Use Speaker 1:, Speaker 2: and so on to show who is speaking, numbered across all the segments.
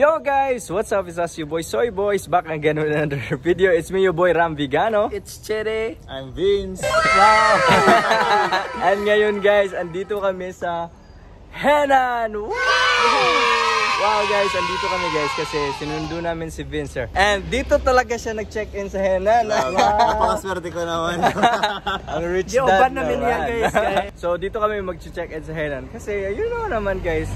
Speaker 1: Yo guys, what's up? It's us, your boy Soy Boys, back again with another video. It's me, your boy Ram Vigano.
Speaker 2: It's Chere.
Speaker 3: I'm Vince.
Speaker 1: Wow! And ngayon guys, andito kami sa Henan! Wow! Wow guys, andito kami guys kasi sinundo namin si Vince sir. And dito talaga siya nag-check-in sa Henan.
Speaker 3: Napakaswerte ko naman.
Speaker 1: Ang rich
Speaker 2: Di,
Speaker 1: dad
Speaker 2: uban namin yan, guys, guys.
Speaker 1: so dito kami mag-check-in sa Henan kasi you know naman guys,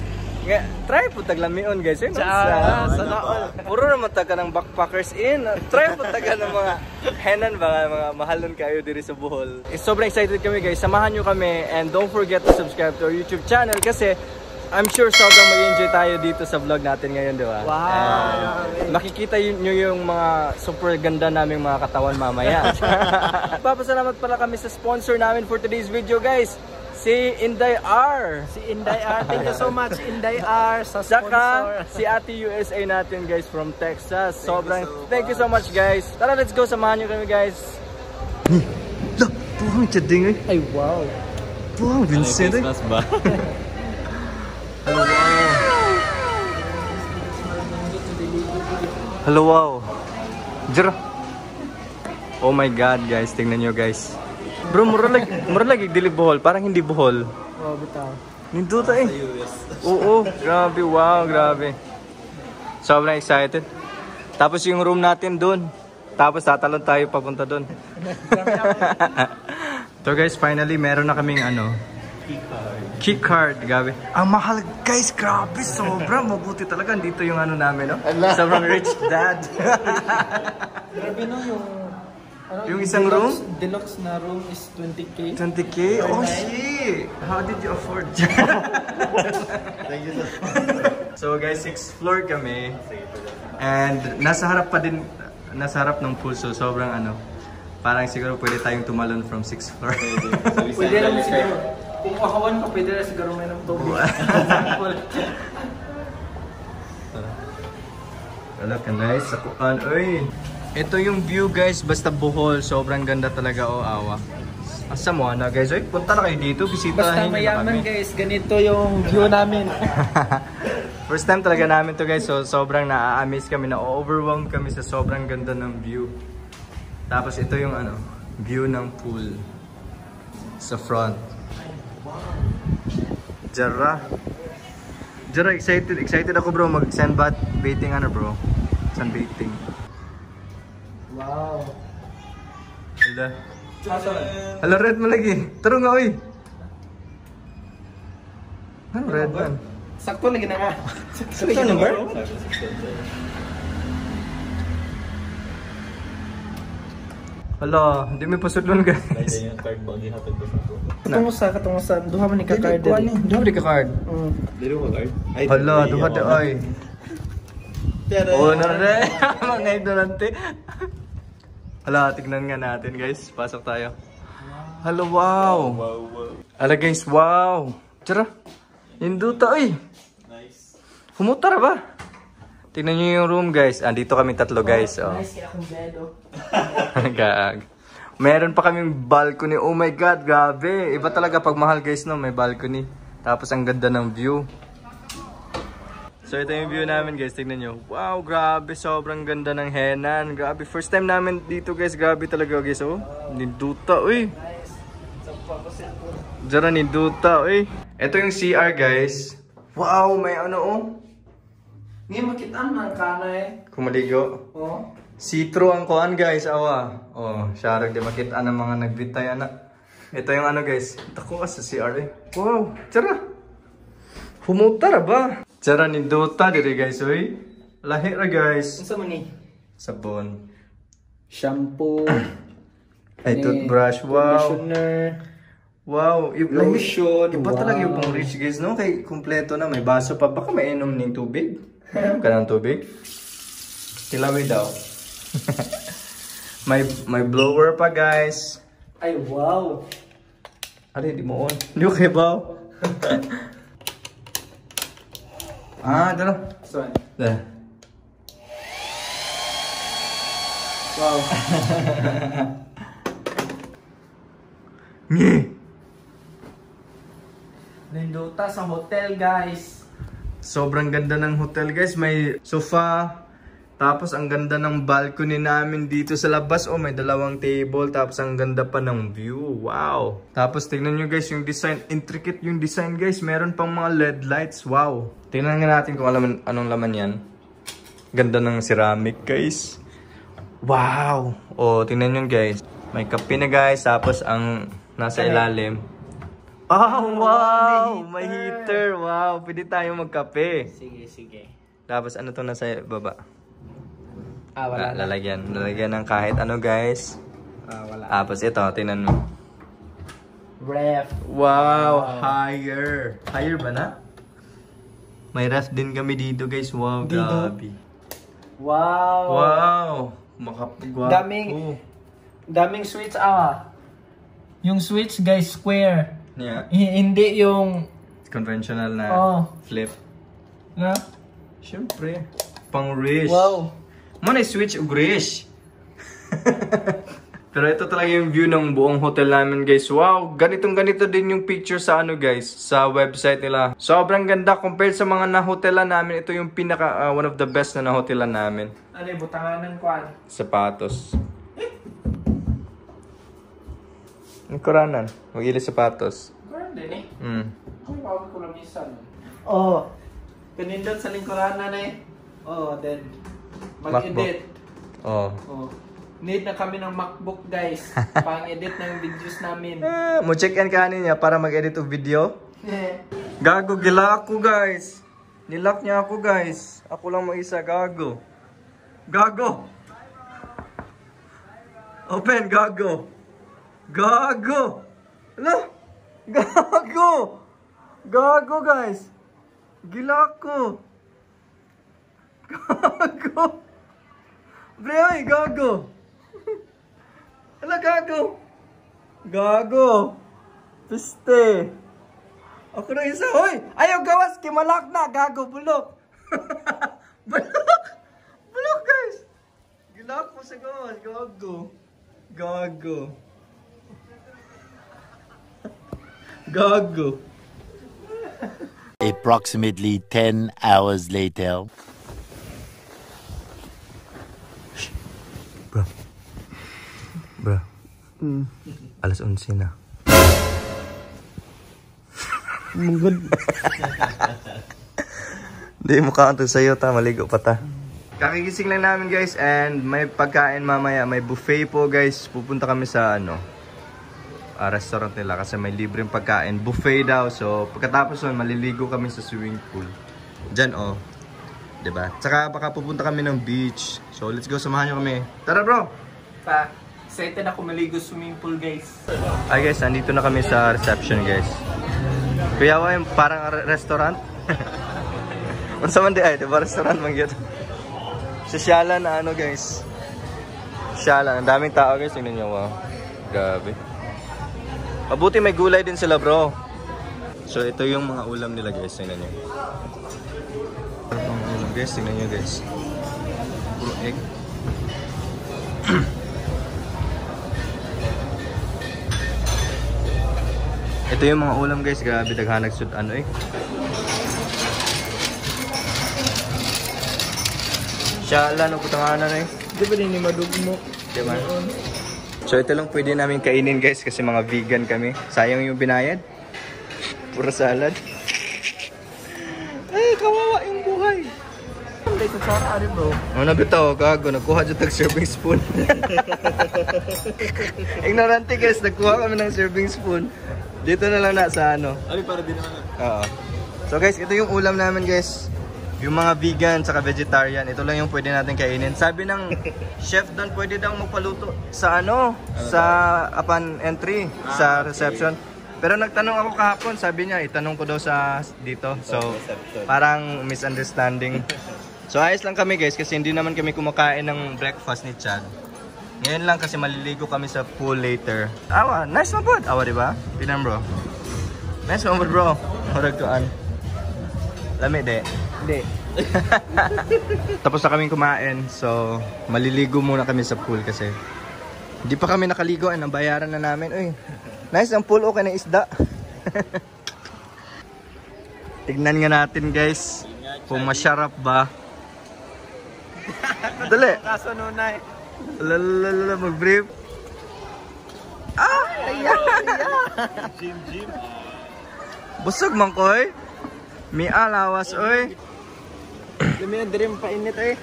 Speaker 1: nga, try po taglamion guys. Yun,
Speaker 2: Sa-
Speaker 1: sa,
Speaker 2: sa naon.
Speaker 1: Puro naman taga ng backpackers in. Try po taga ng mga Henan ba, mga mahalon kayo diri sa Bohol. Eh, sobrang excited kami guys. Samahan nyo kami and don't forget to subscribe to our YouTube channel kasi I'm sure sobrang mag-enjoy tayo dito sa vlog natin ngayon, di ba?
Speaker 2: Wow.
Speaker 1: And makikita nyo yung mga super ganda naming mga katawan mamaya. Papasalamat pala kami sa sponsor namin for today's video, guys. Si Inday R.
Speaker 2: Si Inday R. Thank you so much, Inday R. Sa
Speaker 1: Saka
Speaker 2: sponsor.
Speaker 1: si Ate USA natin guys from Texas. Sobrang
Speaker 3: you so
Speaker 1: thank you so much guys. Tara let's go samahan nyo kami guys. Look, buhang chading eh.
Speaker 2: Ay, wow.
Speaker 1: Buhang Vincent eh.
Speaker 3: ba?
Speaker 1: Hello wow. Hello wow. Jero. Oh my god guys, tingnan nyo guys. Bro, mura lagi, mura lagi dili buhol, parang hindi buhol.
Speaker 2: Oh, bitaw.
Speaker 1: Nindo ta eh. Oo, grabe, wow, grabe. Sobrang excited. Tapos yung room natin dun. Tapos tatalon tayo papunta dun. so guys, finally meron na kaming ano, key card, grabe. Ang mahal guys, grabe, sobrang mabuti talaga. Dito yung ano namin, no? Sobrang rich dad.
Speaker 2: Grabe no, yung... Ano,
Speaker 1: Yung isang room?
Speaker 2: Deluxe na room is 20k.
Speaker 1: 20k? Oh shit! How did you afford?
Speaker 3: Thank you so
Speaker 1: So guys, sixth floor kami. And nasa harap pa din, nasa harap ng pool. So sobrang ano, parang siguro pwede tayong tumalon from sixth floor.
Speaker 2: Pwede naman siguro. Kung makawan ka, pwede na siguro may ng tubig.
Speaker 1: Wala ka nice. Sakuan. Uy! Ito yung view guys, basta buhol. Sobrang ganda talaga o awa. Asa mo na guys? Uy, punta na kayo dito. Bisitahin
Speaker 2: Basta mayaman guys, ganito yung view namin.
Speaker 1: First time talaga namin to guys, so sobrang na-amaze kami, na-overwhelmed kami sa sobrang ganda ng view. Tapos ito yung ano, view ng pool sa front. Jara. Jara, excited, excited ako bro mag-sandbat baiting ano bro. Sunbaiting.
Speaker 2: Wow.
Speaker 1: Hala. Hala, red mo lagi. Taro nga, oy. Ano red man?
Speaker 2: Sakto lagi na nga.
Speaker 1: Sakto number? Hala, hindi may pasudlon guys.
Speaker 3: yung card ba gihatag ko sa?
Speaker 2: Katungo sa, katungo sa, duha man ni ka-card
Speaker 1: ni, duha di ka card.
Speaker 2: Mm.
Speaker 3: Dili mo card?
Speaker 1: Hala, duha di ay. Oh, na rin. Mga ignorante. Hala, tignan nga natin guys. Pasok tayo. Hala, wow.
Speaker 3: Wow, wow.
Speaker 1: Hala guys, wow. Tara. Hinduta, ay.
Speaker 3: Nice.
Speaker 1: Humutara ba? Tingnan nyo yung room guys. Andito kami tatlo guys. Oh.
Speaker 2: Nice kaya akong bed, oh.
Speaker 1: Gag. Meron pa kaming balcony. Oh my god, grabe. Iba talaga pag mahal guys no, may balcony. Tapos ang ganda ng view. So ito yung view namin guys, tignan nyo. Wow, grabe, sobrang ganda ng Henan. Grabe, first time namin dito guys, grabe talaga guys. Oh, ninduta, uy. Diyan ninduta, uy. Ito yung CR guys. Wow, may ano oh.
Speaker 2: Ngayon makitaan man kanay.
Speaker 1: Kumaligo.
Speaker 2: Oh.
Speaker 1: See-through ang kuan guys, awa. Oh, syarag di makita ng mga nagbitay anak. Ito yung ano guys, tako ka sa CR eh. Wow, tara. Humutara ba? Tara ni Dota diri guys, oy. Lahi ra guys.
Speaker 2: Unsa man ni?
Speaker 1: Sabon.
Speaker 2: Shampoo.
Speaker 1: Ay, toothbrush. Wow.
Speaker 2: Conditioner.
Speaker 1: Wow.
Speaker 2: Lotion,
Speaker 1: Iba
Speaker 2: wow.
Speaker 1: talaga yung pang rich guys, no? Kay kumpleto na. May baso pa. Baka mainom ng tubig. Mainom ka ng tubig? Tilawi daw. may, may blower pa guys.
Speaker 2: Ay, wow.
Speaker 1: Ari, di mo on. Di ko kay Bao. ah, dala.
Speaker 2: So,
Speaker 1: Dala.
Speaker 2: wow.
Speaker 1: Nye!
Speaker 2: Nindota sa hotel, guys.
Speaker 1: Sobrang ganda ng hotel guys. May sofa. Tapos ang ganda ng balcony namin dito sa labas. Oh, may dalawang table. Tapos ang ganda pa ng view. Wow. Tapos tingnan nyo guys yung design. Intricate yung design guys. Meron pang mga LED lights. Wow. Tingnan nga natin kung alam, anong laman yan. Ganda ng ceramic guys. Wow. Oh, tingnan nyo guys. May kape na guys. Tapos ang nasa ilalim. Oh, wow! May heater. Wow, pwede tayo magkape.
Speaker 2: Sige, sige.
Speaker 1: Tapos ano to nasa baba?
Speaker 2: Ah,
Speaker 1: Ah, lalagyan. Lalagyan ng kahit ano guys.
Speaker 2: Ah, wala.
Speaker 1: Tapos ito, tingnan mo.
Speaker 2: Ref.
Speaker 1: Wow, higher. Higher ba na? May ref din kami dito guys. Wow,
Speaker 2: Dito?
Speaker 1: grabe.
Speaker 2: Wow.
Speaker 1: Wow! Makapagwapo.
Speaker 2: Daming- Daming switch ah. Yung switch guys, square.
Speaker 1: Yeah.
Speaker 2: Hindi yung...
Speaker 1: Conventional na
Speaker 2: Oh.
Speaker 1: flip.
Speaker 2: Na?
Speaker 1: Siyempre. Pang rich.
Speaker 2: Wow.
Speaker 1: Man, switch ug rich. Pero ito talaga yung view ng buong hotel namin guys. Wow, ganitong ganito din yung picture sa ano guys, sa website nila. Sobrang ganda compared sa mga na-hotelan namin. Ito yung pinaka, ah, one of the best na na-hotelan namin.
Speaker 2: Ano yung butangan ng kwan?
Speaker 1: Sapatos. Ang kuranan, mag sapatos.
Speaker 2: Kwan din eh.
Speaker 1: Mm.
Speaker 2: Ay, bawal ko lang. Oo. Oh, kanindot sa lingkuran na eh. Oo, oh, then mag-edit.
Speaker 1: Oh.
Speaker 2: Oh. Need na kami ng MacBook guys. Pang-edit ng videos namin.
Speaker 1: Ah, mo check in ka niya para mag-edit og video. Gago, gila ako guys. Nilock niya ako guys. Ako lang mag-isa, gago. Gago! Open, gago! Gago! Ala! Gago! Gago guys! Gila ako! Gago! Pre, ay, gago! Ala, gago! Gago! Piste! Ako na isa, hoy! Ayaw gawas, kimalak na, gago, bulok! bulok! Bulok, guys! Gilak mo sa gawas, gago. Gago. Gago.
Speaker 4: Approximately 10 hours later.
Speaker 1: Bro. Bro. Alas 11 na.
Speaker 2: Mugod.
Speaker 1: Hindi, mukha to sa'yo ta. Maligo pa ta. Kakigising lang namin guys and may pagkain mamaya. May buffet po guys. Pupunta kami sa ano ah, restaurant nila kasi may libreng pagkain. Buffet daw. So pagkatapos nun, maliligo kami sa swimming pool. Diyan oh. 'Di ba? Tsaka baka pupunta kami ng beach. So let's go, samahan nyo kami. Tara bro!
Speaker 2: Pa, excited ako maligo swimming pool guys.
Speaker 1: Ay guys, andito na kami sa reception guys. Kuya wa yung parang re- restaurant. Unsa man di ay, di ba restaurant man gyud. Sosyalan na ano guys. Sosyalan, ang daming tao guys, tingnan niyo wow. Grabe. Mabuti may gulay din sila bro. So ito yung mga ulam nila guys, tingnan niyo. Guys, tingnan niyo guys. Puro egg. Ito yung mga ulam guys, grabe daghanag sud ano eh. Shala no putanganan eh.
Speaker 2: Di ba din madugmo?
Speaker 1: Di ba? So ito lang pwede namin kainin guys kasi mga vegan kami. Sayang yung binayad. Puro salad. Ay, kawawa yung buhay.
Speaker 2: Sa ari bro.
Speaker 1: Ano bitaw, gago, nagkuha dyan tag serving spoon. Ignorante guys, nagkuha kami ng serving spoon. Dito na lang na sa ano.
Speaker 3: Ay, para din naman.
Speaker 1: Oo. So guys, ito yung ulam namin guys. Yung mga vegan saka vegetarian, ito lang yung pwede natin kainin. Sabi ng chef doon, pwede daw magpaluto sa ano, sa upon entry, sa reception. Pero nagtanong ako kahapon, sabi niya, itanong ko daw sa dito. So, parang misunderstanding. So, ayos lang kami guys kasi hindi naman kami kumakain ng breakfast ni Chad. Ngayon lang kasi maliligo kami sa pool later. Awa, nice man po. Awa, di ba? Pinan bro. Nice man po bro. Murag tuan. Lami de.
Speaker 2: Hindi.
Speaker 1: Tapos na kaming kumain. So, maliligo muna kami sa pool kasi hindi pa kami nakaligo. Ang bayaran na namin. Uy, nice ang pool. Okay na isda. Tignan nga natin guys. Kung masyarap ba. Dali.
Speaker 2: Kaso nunay.
Speaker 1: Lalalala, mag-brief. Ah!
Speaker 3: Gym, gym.
Speaker 1: Busog man ko eh. Mi alawas oy.
Speaker 2: Lumiyan diri painit eh.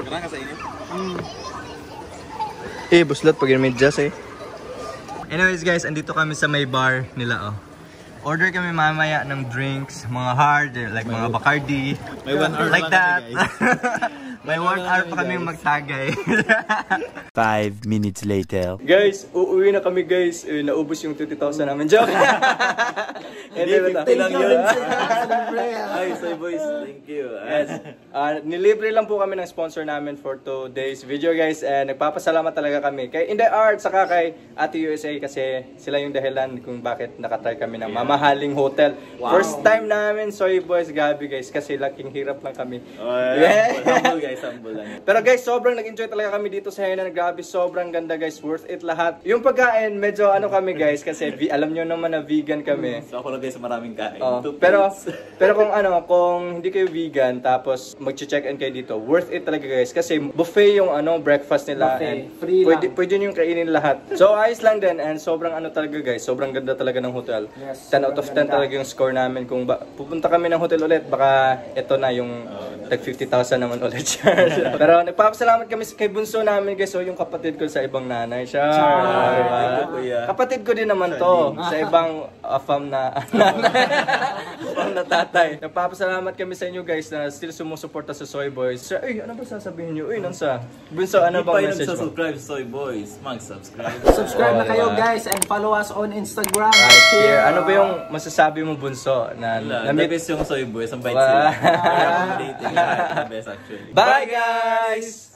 Speaker 3: Karang ka sa init?
Speaker 1: Eh, buslat pag medyas eh. Anyways guys, andito kami sa may bar nila oh. Order kami mamaya ng drinks, mga hard, eh, like mga Bacardi.
Speaker 3: May one hour
Speaker 1: like
Speaker 3: lang
Speaker 1: that.
Speaker 3: kami, guys.
Speaker 1: may one hour pa kami magtagay.
Speaker 4: Five minutes later.
Speaker 1: guys, uuwi na kami guys. Eh, naubos yung 20,000 namin. Joke! Hindi,
Speaker 3: Hindi, 50 lang yun.
Speaker 2: ah.
Speaker 3: Ay, soy boys, thank you.
Speaker 1: Yes. Ah, nilibre lang po kami ng sponsor namin for today's video guys. And nagpapasalamat talaga kami kay Inday Art saka kay Ate USA kasi sila yung dahilan kung bakit nakatry kami ng mamahaling hotel. First time namin, sorry boys, gabi guys kasi laking hirap lang kami.
Speaker 3: Oh,
Speaker 1: Yeah.
Speaker 3: yeah. Guys, humble lang.
Speaker 1: Pero guys, sobrang nag-enjoy talaga kami dito sa Hainan. Grabe, sobrang ganda guys. Worth it lahat. Yung pagkain, medyo ano kami guys kasi vi- alam nyo naman na vegan kami.
Speaker 3: So ako lang guys, maraming kain.
Speaker 1: Oh,
Speaker 3: Two
Speaker 1: pero pero kung ano, kung hindi kayo vegan tapos mag-check-in kayo dito, worth it talaga guys kasi buffet yung ano breakfast nila
Speaker 2: Buffet.
Speaker 1: and
Speaker 2: Free
Speaker 1: pwede
Speaker 2: lang.
Speaker 1: pwede nyo kainin lahat. So ayos lang din and sobrang ano talaga guys, sobrang ganda talaga ng hotel.
Speaker 2: Yes,
Speaker 1: 10 out of 10
Speaker 2: sobrang ganda.
Speaker 1: talaga yung score namin kung ba, pupunta kami ng hotel ulit, baka ito na yung tag 50,000 naman ulit siya. pero nagpapasalamat kami sa kay bunso namin guys, so yung kapatid ko sa ibang nanay siya.
Speaker 2: Char.
Speaker 3: Kuya.
Speaker 1: Kapatid ko din naman to sa ibang afam na nanay. Afam na tatay. Nagpapasalamat kami sa inyo guys na still sumusuporta sa Soy Boys. Sir, ay, ano ba sasabihin nyo? Uy, nansa? Bunso, ano
Speaker 3: Hindi pa
Speaker 1: bang
Speaker 3: yung
Speaker 1: message mo?
Speaker 3: subscribe soy boys, mag-subscribe.
Speaker 2: Subscribe na
Speaker 1: Oh,
Speaker 2: kayo
Speaker 1: diba?
Speaker 2: guys and follow us on Instagram.
Speaker 1: Right here. Ano ba yung masasabi mo, Bunso? Na, na
Speaker 3: the best yung soy boys, ang bait sila. Kaya dating, the best actually.
Speaker 1: Bye, guys!